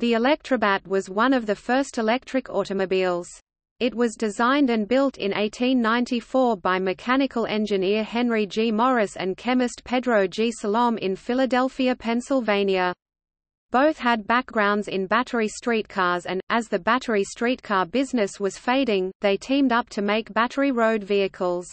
The Electrobat was one of the first electric automobiles. It was designed and built in 1894 by mechanical engineer Henry G. Morris and chemist Pedro G. Salom in Philadelphia, Pennsylvania. Both had backgrounds in battery streetcars and, as the battery streetcar business was fading, they teamed up to make battery road vehicles.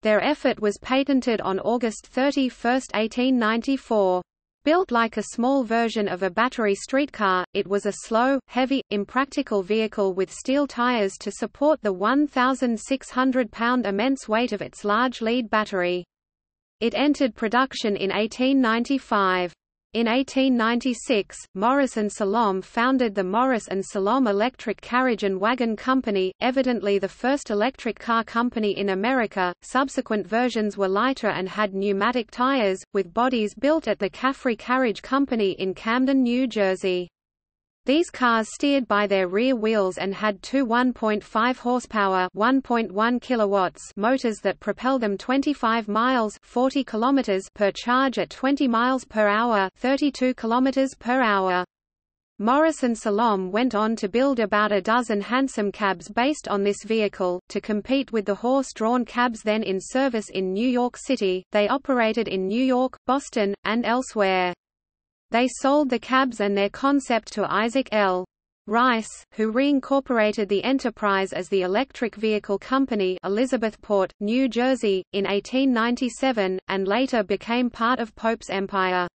Their effort was patented on August 31, 1894. Built like a small version of a battery streetcar, it was a slow, heavy, impractical vehicle with steel tires to support the 1,600-pound immense weight of its large lead battery. It entered production in 1895. In 1896, Morris and Salom founded the Morris and Salom Electric Carriage and Wagon Company, evidently the first electric car company in America. Subsequent versions were lighter and had pneumatic tires, with bodies built at the Caffrey Carriage Company in Camden, New Jersey. These cars steered by their rear wheels and had two 1.5 horsepower (1.1 kilowatts) motors that propelled them 25 miles (40 kilometers) per charge at 20 miles per hour (32 kilometers per hour). Morris and Salom went on to build about a dozen hansom cabs based on this vehicle, to compete with the horse-drawn cabs then in service in New York City. They operated in New York, Boston, and elsewhere. They sold the cabs and their concept to Isaac L. Rice, who reincorporated the enterprise as the Electric Vehicle Company Elizabethport, New Jersey, in 1897, and later became part of Pope's empire.